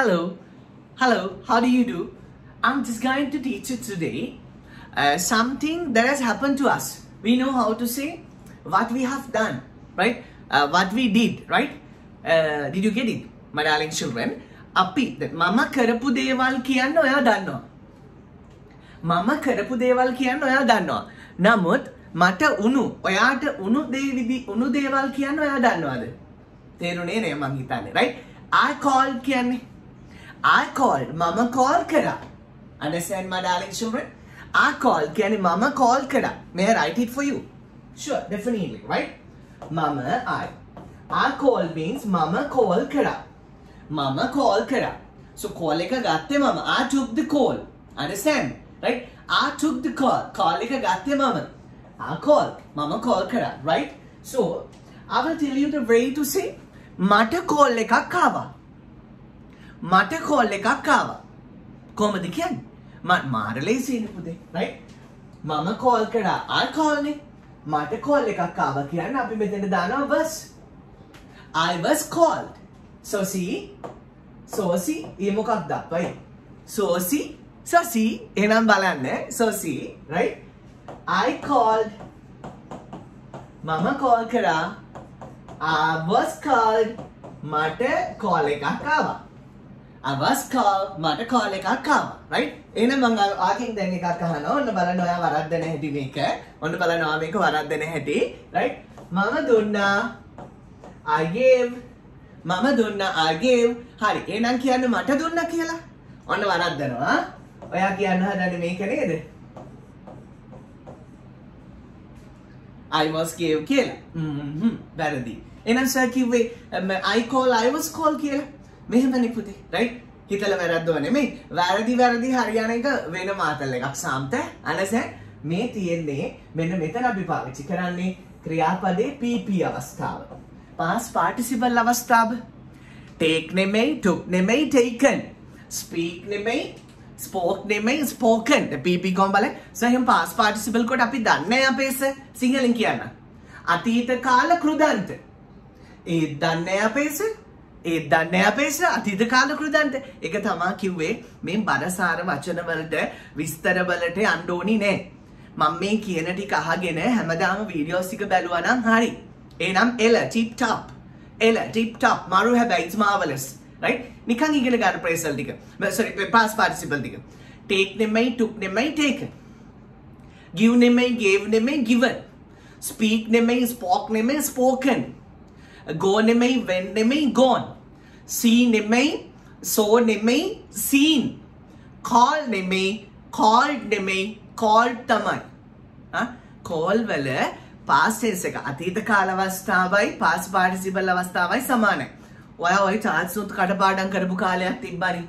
Hello. Hello. How do you do? I'm just going to teach you today uh, something that has happened to us. We know how to say what we have done, right? Uh, what we did, right? Uh, did you get it, my darling children? අපි මම කරපු දේවල් කියන්න ඔයා දන්නවා. මම කරපු දේවල් කියන්න ඔයා දන්නවා. නමුත් මට උණු ඔයාට උණු දේවිදි උණු දේවල් කියන්න ඔයා දන්නවාද? තේරුණේ නෑ මං හිතන්නේ, right? I called කියන්නේ I call. Mama call kara. Understand, my darling children? I call. Can Mama call kara. May I write it for you? Sure, definitely, right? Mama, I. I call means Mama call kara. Mama call kara. So call eka gatte Mama. I took the call. Understand, right? I took the call. Call eka gatte Mama. I call. Mama call kara. right? So I will tell you the way to say. Mata call eka kawa. මට call එකක් ආවා. කොහොමද කියන්නේ? මට මාර ලේසියිනේ පුතේ. Right? මම call කරා. I call නේ. මට call එකක් ආවා කියන්නේ අපි මෙතන දානවා was. I was called. So see, so see, ඒ මොකක්ද අපයි? So see, so see, එහෙනම් බලන්න. So see, right? I called. මම call කරා. I was called. මට call එකක් ආවා. I was called. මට call එකක් ආවා. right? එහෙනම් මම ආකින් දැන් එකක් අහනවා. ඔන්න බලන්න ඔයා වරද්දන හැටි මේක. ඔන්න බලන්න ඔයා මේක වරද්දන හැටි. right? මම දුන්නා. I gave මම දුන්න ආගේව් හරි ඒනම් කියන්න මට දුන්න කියලා ඔන්න වරද්දනවා ඔයා කියන්න හදන්න මේක නේද I was gave කියලා වැරදි එනම් සර් කිව්වේ I call I was call කියලා මෙහෙමනේ පුතේ right? හිතල වැරද්දව නෙමෙයි. වැරදි වැරදි හරියන එක වෙන මාතල් එකක්. සාම්ත අනස මේ තියෙන්නේ මෙන්න මෙතන අපි පාවිච්චි කරන්නේ ක්‍රියාපදේ PP අවස්ථාව. past participle අවස්ථාව. take නෙමෙයි took නෙමෙයි taken. speak නෙමෙයි spoke නෙමෙයි spoken. PP කොහොම බලන්න. So එහෙනම් past participle කොට අපි දන්නේ අපේස සිංහලෙන් කියන්න. අතීත කාල කෘදන්ත. ඒ දන්නේ අපේස ඒ දන්නේ අපේස අතීත කාල කෘදන්ත එක තමා කිව්වේ මේ බරසාර වචන වලට විස්තර වලට යන්න ඕනි නෑ. මම මේ කියන ටික අහගෙන හැමදාම වීඩියෝස් ටික බැලුවා නම් හරි. එනම් එල ටිප් ටොප් එල ටිප් ටොප් මරු හැබැයි it's marvelous. Right? නිකන් ඉගෙන ගන්න ප්‍රේසල් ටික. sorry past participle ටික. Take නෙමෙයි took නෙමෙයි taken give නෙමෙයි gave නෙමෙයි given. Speak නෙමෙයි spoke නෙමෙයි spoken. Go නෙමෙයි went නෙමෙයි gone see නෙමෙයි saw නෙමෙයි seen call නෙමෙයි called නෙමෙයි called තමයි call වල පාස්ටෙන්ස් එක අතීත කාල අවස්ථාවයි පාස් පාටිසිබල් අවස්ථාවයි සමානයි. ඔයා ඔය චාන්ස්නුත් කටපාඩම් කරපු කාලයක් තිබ්බනි.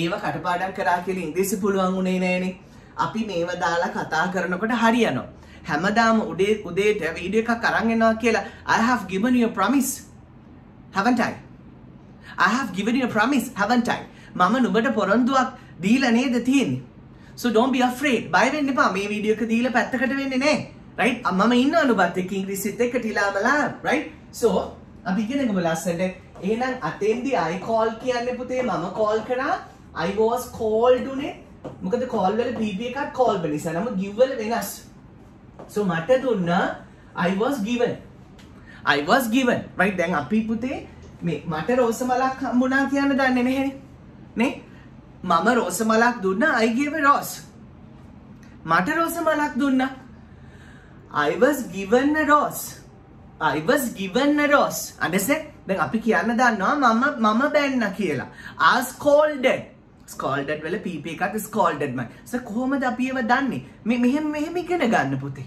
ඒව කටපාඩම් කරා කියලා ඉංග්‍රීසි පුළුවන් උනේ නෑනේ. අපි මේව දාලා කතා කරනකොට හරියනවා. හැමදාම උදේ උදේට වීඩියෝ එකක් අරන් එනවා කියලා I have given you a promise. haven't I? I have given you a promise, haven't I? මම නුඹට පොරොන්දුවක් දීලා නේද තියෙන්නේ. So don't be afraid. බය වෙන්න එපා. මේ වීඩියෝ එක දීලා පැත්තකට වෙන්නේ නෑ. right මම ඉන්න අනුබත් එක්ක ඉංග්‍රීසිත් එක්ක ටිලාමලා right so අපි ඉගෙනගමු ලස්සනට එහෙනම් අතෙන්දි I call කියන්නේ පුතේ මම call කරා I was called උනේ මොකද call වල PP එකත් call වෙන නිසා නමුත් give වල වෙනස් so මට දුන්නා I was given I was given right දැන් අපි පුතේ මේ මට රෝස මලක් හම්බුණා කියන්න දන්නේ නැහැනේ නේ මම රෝස මලක් දුන්නා I gave a rose මට රෝස මලක් දුන්නා I was given a rose. I was given a rose. Understand? දැන් අපි කියන්න දන්නවා මම මම බැන්න කියලා. I scolded. Scolded වල PP එකත් scolded මයි. so කොහොමද අපි ඒව දන්නේ? මේ මෙහෙම මෙහෙම ඉගෙන ගන්න පුතේ.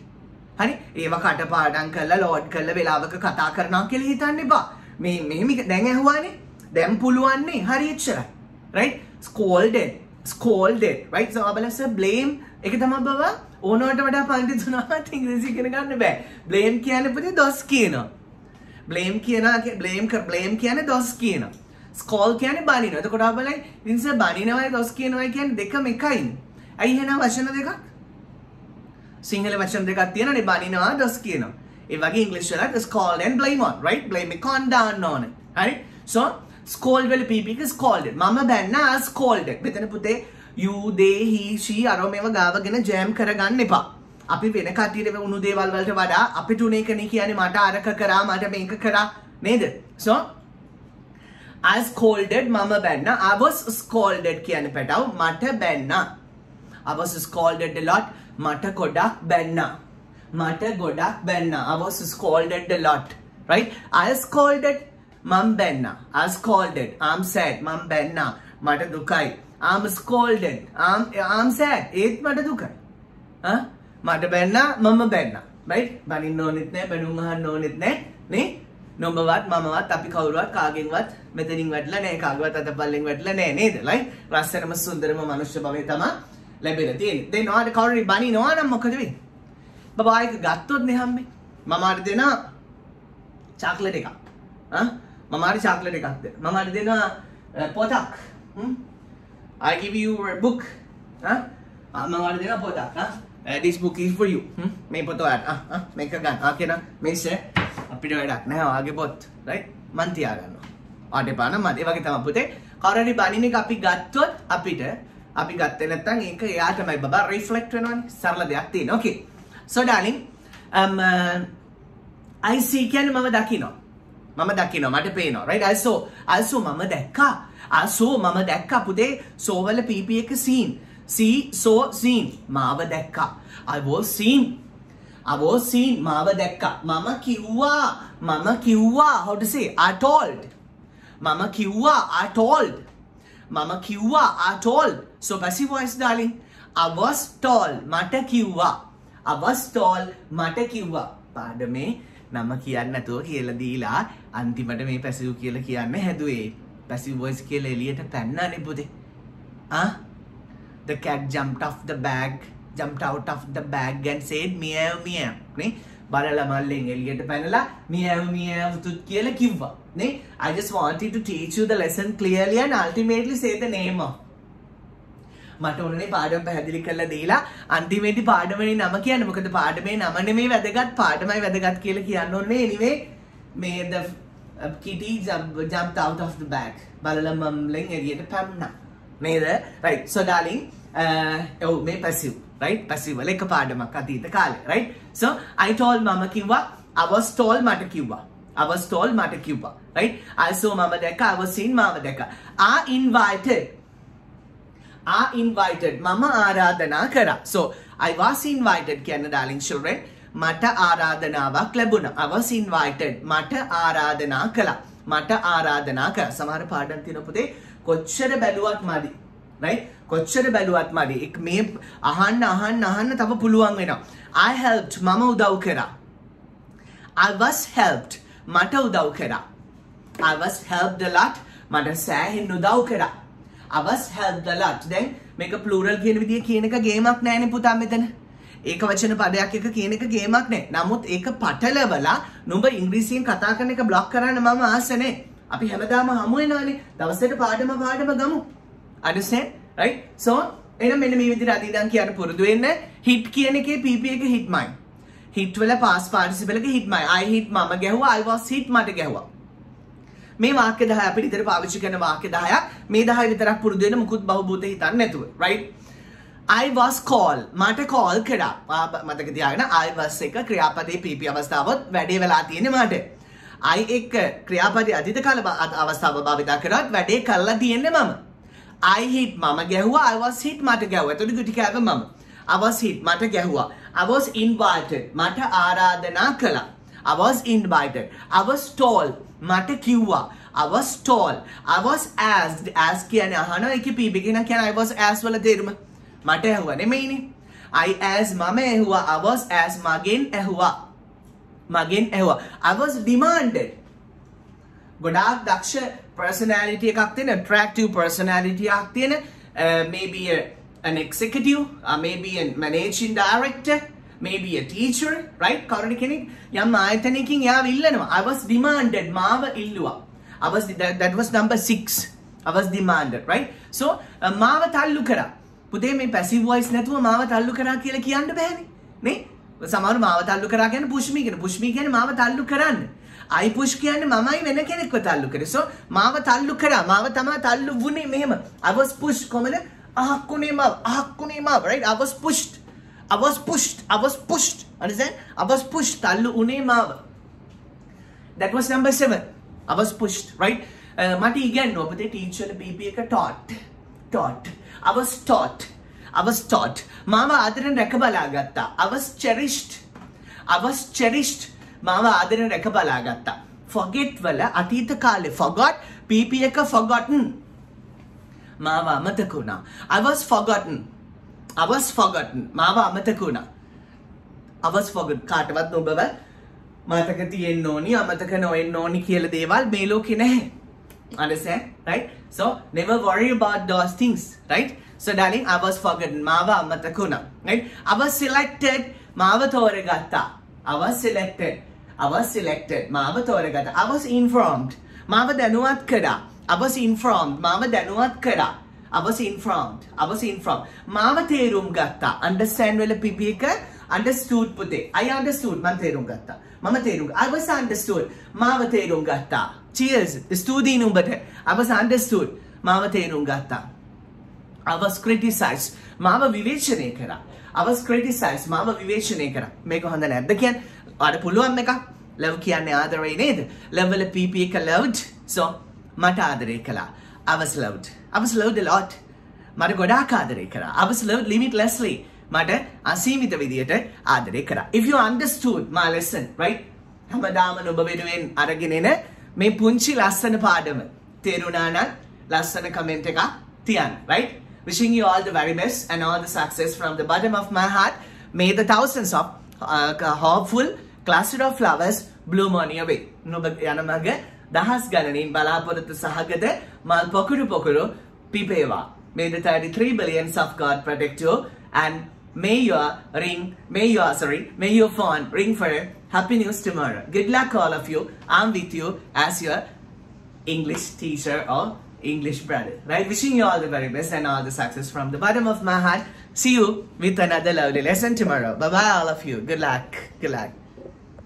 හරි? ඒව කටපාඩම් කරලා ලෝඩ් කරලා වෙලාවක කතා කරනවා කියලා හිතන්න එපා. මේ මෙහෙම දැන් ඇහුවානේ. දැන් පුළුවන් නේ. හරි එච්චරයි. right? scolded. scolded. right? so අපලස blame එක තමයි බබා ඕනවට වඩා පන්තිතුනාට ඉංග්‍රීසි ඉගෙන ගන්න බෑ. බ්ලේම් කියන්නේ පුතේ දොස් කියනවා. බ්ලේම් කියනවා බ්ලේම් කර බ්ලේම් කියන්නේ දොස් කියනවා. ස්කෝල් කියන්නේ බනිනවා. එතකොට අපලයි ඉන්ස බනිනවයි දොස් කියනවයි කියන්නේ දෙකම එකයිනේ. ඇයි එහෙනම් වචන දෙකක්? සිංහල වචන දෙකක් තියෙනනේ බනිනවා දොස් කියනවා. ඒ වගේ ඉංග්‍රීසි වලත් scold and blame on, right? blame එක on දාන්න ඕනේ. හරි? so ස්කෝල්ඩ් වල PP එක ස්කෝල්ඩ් මම බැන්න ආ ස්කෝල්ඩ් මෙතන පුතේ you they he she අරෝ මේව ගාවගෙන ජෑම් කරගන්න එපා අපි වෙන කටියට උණු දේවල් වලට වඩා අපිට උනේ කනේ කියන්නේ මට අරක කරා මට මේක කරා නේද so I scolded මම බැන්න I was scolded කියන පැටව මට බැන්න I was scolded a lot මට ගොඩක් බැන්න. මට ගොඩක් බැන්න. I was scolded a lot. Right? I scolded මම බැන්න. I scolded I'm sad. මම බැන්න. මට දුකයි. I'm scolded I'm I'm sad. ඒත් මට දුකයි. ඈ? මට බැන්න මම බැන්න. Right? බනින්න ඕනෙත් නෑ බැනුම් අහන්න ඕනෙත් නෑ. නේ? නොබවත් මමවත් අපි කවුරුවත් කාගෙන්වත් මෙතනින් වැටලා නෑ කාගවත් අතපල්ලෙන් වැටලා නෑ නේද? ලයි ලස්සනම සුන්දරම මනුෂ්‍ය භවය තමයි ලැබිලා තියෙන්නේ. දැන් ඔයාලට කවුරු බනිනවා නම් මොකද වෙන්නේ? බබා එක ගත්තොත් නේ හම්බේ. මම හරි දෙනවා චොක්ලට් එකක්. ආ? මම හරි චොක්ලට් එකක් දෙන්න මම හරි දෙනවා පොතක්. හ්ම්? I give you a book. ආ? මම හරි දෙනවා පොතක්. ආ? Uh, this book is for you. හ්ම්? මේ පොත ඔයාලට. ආ ආ මේක ගන්න. ආ කියන මේස eh? අපිට වැඩක් නැහැ. ඔයාගේ පොත්. right? මන් තියාගන්නවා. ඔයාට එපා නම් මට ඒ වගේ තමයි. පුතේ කවුරු හරි බණින එක අපි ගත්තොත් අපිට අපි ගත්තේ නැත්නම් ඒක එයාටමයි බබා රිෆ්ලෙක්ට් වෙනවනේ. සරල දෙයක් තියෙනවා. Okay. So darling um uh, I see කියන්නේ මම දකිනවා. මම දකිනවා. මට පේනවා. Right? I saw I saw මම දැක්කා. I saw මම දැක්කා. පුතේ saw වල PP එක seen see saw seen මාව දැක්කා. I was seen. I was seen. මාව දැක්කා. මම කිව්වා. මම කිව්වා. How to say? I told. මම කිව්වා. I told. මම කිව්වා. I told. So passive voice darling. I was told මට කිව්වා. I was told මට කිව්වා. පාඩමේ නම කියන්න නැතුව කියලා දීලා අන්තිමට මේ පැසිව් කියලා කියන්න හැදුවේ. පැසිව් වොයිස් කියලා එළියට පැන්නනේ පුතේ ආ? The cat jumped off the bag jumped out of the bag and said meow meow. නේ? බලලා මල්ලෙන් එළියට පැනලා meow meow තුත් කියලා කිව්වා. නේ? I just wanted to teach you the lesson clearly and ultimately say the name of මට ඕනේ පාඩම පැහැදිලි කරලා දීලා අන්තිමේදී පාඩමේ නම කියන්න. මොකද පාඩමේ නම නෙමෙයි වැදගත් පාඩමයි වැදගත් කියලා කියන්න ඕනේ. Anyway මේ the uh, kitty jump, jumped out of the bag. බලලා මම්ලෙන් එළියට පැන්නා නේද right. So darling uh, ඔව් මේ passive right? Passive වල එක පාඩමක් අතීත කාලේ. Right? So I told මම කිව්වා I was told මට කිව්වා. I was told මට කිව්වා. Right? I saw මම දැක්කා I was seen මම දැක්කා. I invited. Are invited. මම ආරාධනා කරා. So I was invited කියන darling children. මට ආරාධනාවක් ලැබුණා. I was invited. මට ආරාධනා කළා. මට ආරාධනා කළා. සමහර පාඩම් තියෙන පුතේ කොච්චර බැලුවත් මදි. Right? කොච්චර බැලුවත් මදි. එක් මේ අහන්න අහන්න අහන්න තව පුළුවන් වෙනවා. I helped. මම උදව් කරා. I was helped. මට උදව් කරා. I was helped a lot. මට සෑහෙන් උදව් කරා. I was helped a lot. දැන් මේක plural කියන විදිය කියන එක ගේමක් නෑනේ පුතා මෙතන. ඒක වචන පදයක් එක කියන එක ගේමක් නෑ. නමුත් ඒක පටලවලා නුඹ ඉංග්‍රීසියෙන් කතා කරන එක බ්ලොක් කරන්න මම ආස නෑ. අපි හැමදාම හමු වෙනවානේ. දවසට පාඩම පාඩම ගමු. understand? right? so එහෙනම් මෙන්න මේ විදිහට අද ඉඳන් කියන්න පුරුදු වෙන්න. hit කියන එකේ pp එක hit mine. hit වල past participle එක hit mine. I hit මම ගැහුවා. I was hit මට ගැහුවා. මේ වාක්‍ය 10 අපිට ඉතින් පාවිච්චි කරන වාක්‍ය 10ක් මේ 10 විතරක් පුරුදු වෙන මුකුත් බහුබූත හිතන්න නැතුව right? I was call මට call කරා. මතක තියාගෙන I was එක ක්‍රියාපදයේ PP අවස්ථාවත් වැඩේ වෙලා තියෙන්නේ මට. I එක ක්‍රියාපදයේ අතීත කාල අවස්ථාව භාවිත කරත් වැඩේ කරලා තියෙන්නේ මම. I hit මම ගැහුවා. I was hit මට ගැහුවා. එතකොට ගුටි කෑව මම. I was hit මට ගැහුවා. I was invited. මට ආරාධනා කළා. I was invited. I was told මට කිව්වා. I was told I was asked ask කියන්නේ අහනවා ඒකේ PB කියන කියන්නේ I was asked වල තේරුම. මට ඇහුවා නෙමෙයිනේ. I asked මම ඇහුවා. I was asked මගෙන් ඇහුවා. මගෙන් ඇහුවා. I was demanded. ගොඩාක් දක්ෂ personality එකක් තියෙන attractive personality එකක් තියෙන uh, maybe a, an executive uh, maybe a managing director maybe a teacher right කවුරුද කෙනෙක් යම් ආයතනයකින් එයාව ඉල්ලනවා I was demanded මාව ඉල්ලුවා I was that, that was number 6 I was demanded right so uh, මාව තල්ලු කරා පුතේ මේ passive voice නැතුව මාව තල්ලු කරා කියලා කියන්න බෑනේ නේ සමහර මාව තල්ලු කරා කියන්නේ push me කියන push me කියන්නේ මාව තල්ලු කරන්න I push කියන්නේ මමයි වෙන කෙනෙක්ව තල්ලු කරේ. So මාව තල්ලු කරා. මාව තමයි තල්ලු වුනේ මෙහෙම. I was pushed කොහමද? අහක්කුනේ මාව. අහක්කුනේ මාව. Right? I was pushed. I was pushed. I was pushed. Understand? I was pushed. තල්ලු උනේ මාව. That was number 7. I was pushed, right? Uh, මට ඉගැන්නුවා පුතේ ටීචර් බීපී එක taught. taught. I was taught. I was taught. මාව ආදරෙන් රැක බලා ගත්තා. I was cherished. I was cherished. මාව ආදරෙන් රැක බලා ගත්තා. forget වල අතීත කාලේ forgot PP එක forgotten. මාව අමතක වුණා. I was forgotten. I was forgotten. මාව අමතක වුණා. I was forgotten. කාටවත් ඔබව මතක තියෙන්න ඕනි අමතක නොවෙන්න ඕනි කියලා දේවල් මේ ලෝකේ නැහැ. Understand? Right? So never worry about those things. Right? So darling, I was forgotten. මාව අමතක වුණා. Right? I was selected. මාව තෝරගත්තා. I was selected. I was selected. මාව තෝරගත්තා. I was informed. මාව දැනුවත් කරා. I was informed. මාව දැනුවත් කරා. I was informed. I was informed. මාව තේරුම් ගත්තා. understand වල PP එක understood පුතේ. I understood. මම තේරුම් ගත්තා. මම තේරුම් I was understood. මාව තේරුම් ගත්තා. Cheers. ස්තුතියි නුඹට. I was understood. මාව තේරුම් ගත්තා. I was criticized. මාව විවේචනය කරා. I was criticized. මාව විවේචනය කරා. මේක හොඳ නැද්ද කියන්නේ? ඔයාලට පුළුවන් එකක්. love කියන්නේ ආදරේ නේද? love වල PP එක loved. So මට ආදරය කළා. I was loved. I was loved a lot. මට ගොඩාක් ආදරය කරා. I was loved limitlessly. මට අසීමිත විදියට ආදරය කරා. If you understood my lesson, right? හැමදාම ඔබ වෙනුවෙන් අරගෙන එන මේ පුංචි ලස්සන පාඩම තේරුණා නම් ලස්සන කමෙන්ට් එකක් තියන්න, right? Wishing you all the very best and all the success from the bottom of my heart. May the thousands of uh, hopeful cluster of flowers bloom on your way. නොබ යන මග dahas gananin balapurattu sahagade mal pokuru pokuru pipeva. May the 33 billions of God protect you and may your ring, may your, sorry, may your phone ring for happy news tomorrow. Good luck all of you. I'm with you as your English teacher or English brother. Right? Wishing you all the very best and all the success from the bottom of my heart. See you with another lovely lesson tomorrow. Bye-bye all of you. Good luck. Good luck.